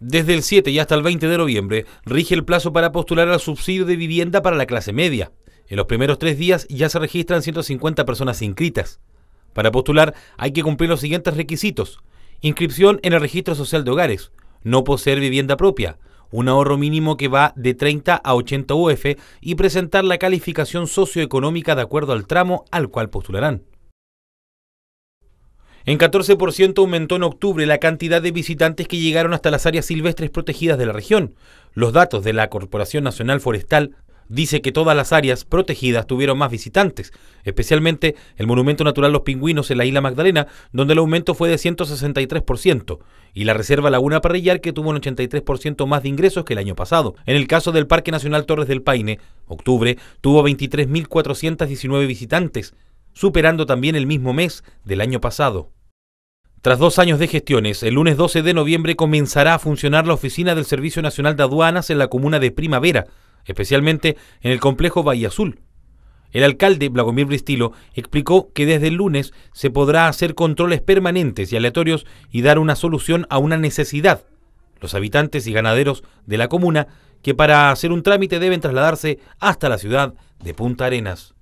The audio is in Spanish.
Desde el 7 y hasta el 20 de noviembre rige el plazo para postular al subsidio de vivienda para la clase media. En los primeros tres días ya se registran 150 personas inscritas. Para postular hay que cumplir los siguientes requisitos. Inscripción en el registro social de hogares, no poseer vivienda propia, un ahorro mínimo que va de 30 a 80 UF y presentar la calificación socioeconómica de acuerdo al tramo al cual postularán. En 14% aumentó en octubre la cantidad de visitantes que llegaron hasta las áreas silvestres protegidas de la región. Los datos de la Corporación Nacional Forestal dice que todas las áreas protegidas tuvieron más visitantes, especialmente el Monumento Natural Los Pingüinos en la isla Magdalena, donde el aumento fue de 163%, y la Reserva Laguna Parrillar, que tuvo un 83% más de ingresos que el año pasado. En el caso del Parque Nacional Torres del Paine, octubre tuvo 23.419 visitantes, superando también el mismo mes del año pasado. Tras dos años de gestiones, el lunes 12 de noviembre comenzará a funcionar la oficina del Servicio Nacional de Aduanas en la comuna de Primavera, especialmente en el complejo Bahía Azul. El alcalde, Blagomir Bristilo, explicó que desde el lunes se podrá hacer controles permanentes y aleatorios y dar una solución a una necesidad. Los habitantes y ganaderos de la comuna que para hacer un trámite deben trasladarse hasta la ciudad de Punta Arenas.